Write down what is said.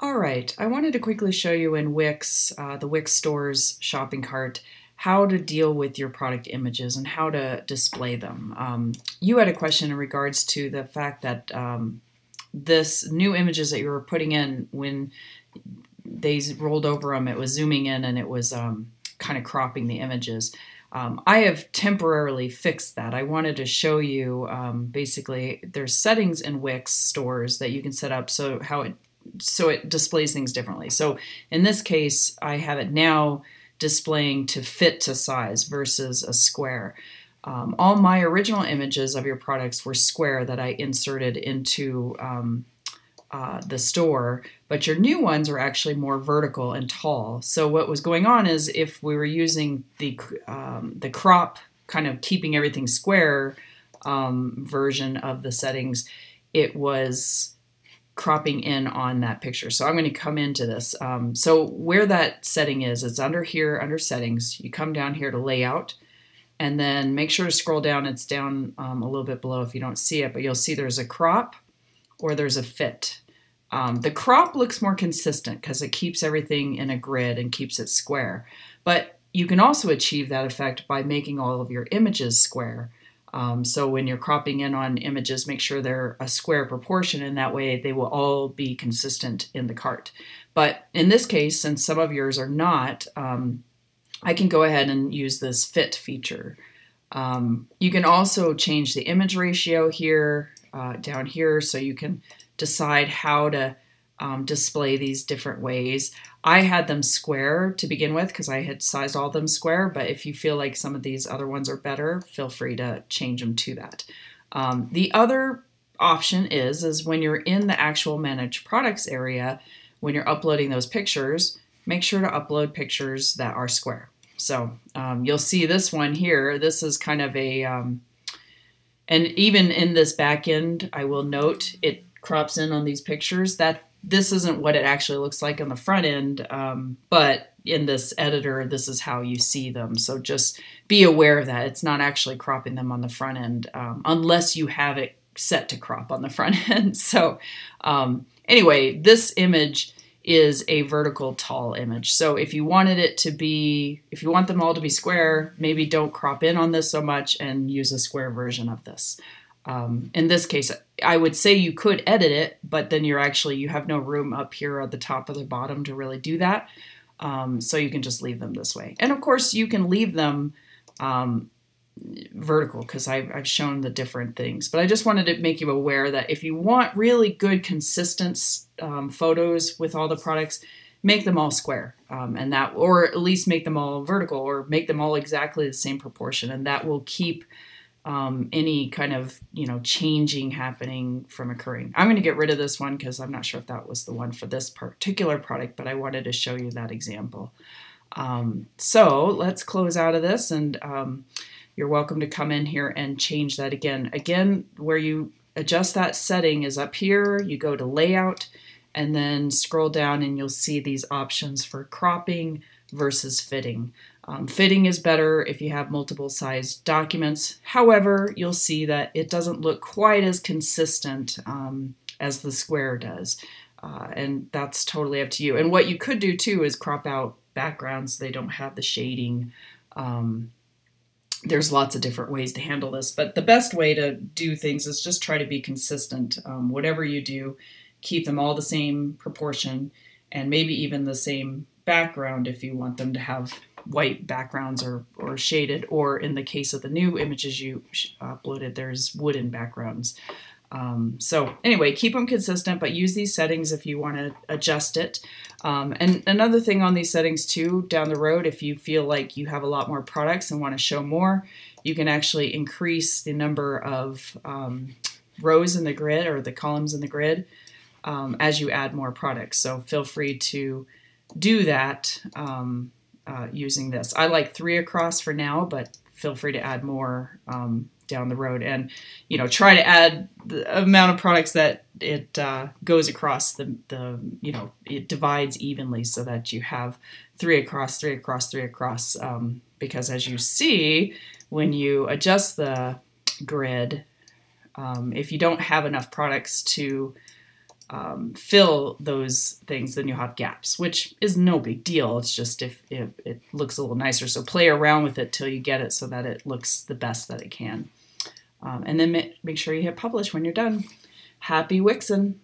All right, I wanted to quickly show you in Wix, uh, the Wix Stores shopping cart, how to deal with your product images and how to display them. Um, you had a question in regards to the fact that um, this new images that you were putting in when they rolled over them, it was zooming in and it was um, kind of cropping the images. Um, I have temporarily fixed that. I wanted to show you um, basically there's settings in Wix stores that you can set up so how it so it displays things differently. So in this case, I have it now displaying to fit to size versus a square. Um, all my original images of your products were square that I inserted into um, uh, the store, but your new ones are actually more vertical and tall. So what was going on is if we were using the um, the crop, kind of keeping everything square um, version of the settings, it was cropping in on that picture. So I'm going to come into this. Um, so where that setting is, it's under here, under settings. You come down here to layout and then make sure to scroll down. It's down um, a little bit below if you don't see it, but you'll see there's a crop or there's a fit. Um, the crop looks more consistent because it keeps everything in a grid and keeps it square. But you can also achieve that effect by making all of your images square. Um, so when you're cropping in on images, make sure they're a square proportion, and that way they will all be consistent in the cart. But in this case, since some of yours are not, um, I can go ahead and use this fit feature. Um, you can also change the image ratio here, uh, down here, so you can decide how to um, display these different ways. I had them square to begin with because I had sized all of them square, but if you feel like some of these other ones are better, feel free to change them to that. Um, the other option is, is when you're in the actual manage products area, when you're uploading those pictures, make sure to upload pictures that are square. So um, you'll see this one here. This is kind of a, um, and even in this back end, I will note it crops in on these pictures. That this isn't what it actually looks like on the front end, um, but in this editor, this is how you see them. So just be aware of that. It's not actually cropping them on the front end um, unless you have it set to crop on the front end. So um, anyway, this image is a vertical tall image. So if you wanted it to be, if you want them all to be square, maybe don't crop in on this so much and use a square version of this. Um, in this case, I would say you could edit it, but then you're actually, you have no room up here at the top or the bottom to really do that. Um, so you can just leave them this way. And of course, you can leave them um, vertical because I've, I've, shown the different things. But I just wanted to make you aware that if you want really good, consistent um, photos with all the products, make them all square um, and that, or at least make them all vertical or make them all exactly the same proportion. And that will keep um, any kind of you know changing happening from occurring. I'm going to get rid of this one because I'm not sure if that was the one for this particular product, but I wanted to show you that example. Um, so let's close out of this and um, you're welcome to come in here and change that again. Again, where you adjust that setting is up here. You go to layout and then scroll down and you'll see these options for cropping versus fitting. Um, fitting is better if you have multiple sized documents. However, you'll see that it doesn't look quite as consistent um, as the square does. Uh, and that's totally up to you. And what you could do too is crop out backgrounds. They don't have the shading. Um, there's lots of different ways to handle this, but the best way to do things is just try to be consistent. Um, whatever you do, keep them all the same proportion and maybe even the same background if you want them to have white backgrounds or, or shaded, or in the case of the new images you uploaded, there's wooden backgrounds. Um, so anyway, keep them consistent, but use these settings if you want to adjust it. Um, and another thing on these settings too, down the road, if you feel like you have a lot more products and want to show more, you can actually increase the number of um, rows in the grid or the columns in the grid um, as you add more products. So feel free to do that um, uh, using this. I like three across for now, but feel free to add more um, down the road and you know try to add the amount of products that it uh, goes across the, the you know it divides evenly so that you have three across three across three across um, because as you see when you adjust the grid um, if you don't have enough products to um, fill those things, then you'll have gaps, which is no big deal. It's just if, if it looks a little nicer. So play around with it till you get it so that it looks the best that it can. Um, and then make sure you hit publish when you're done. Happy Wixing!